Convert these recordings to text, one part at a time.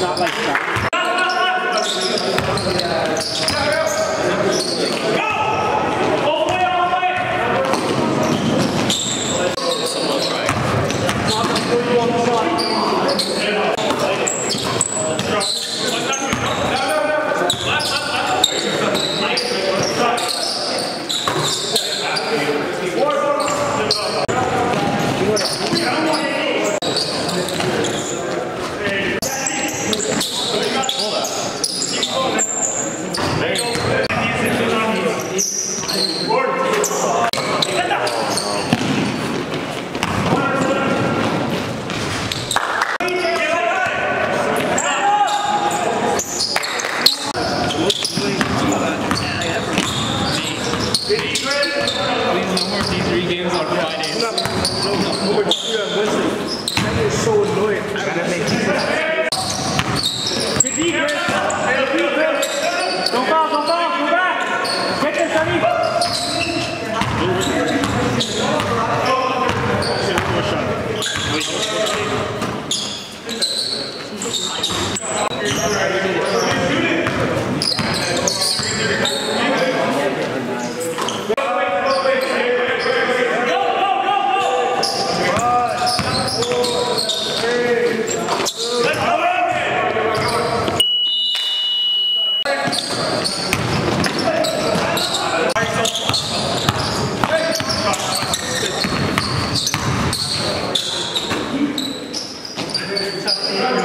not like that. Please, no more D3 games on Fridays. Thank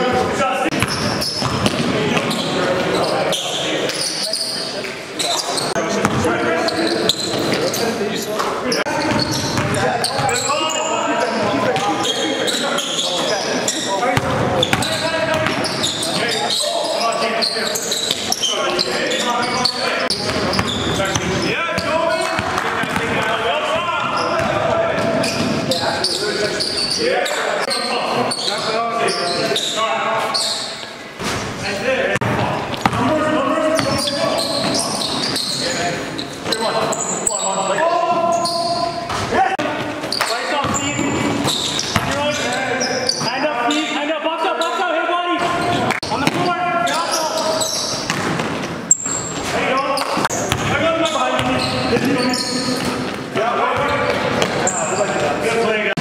you. Yeah, we're going to play.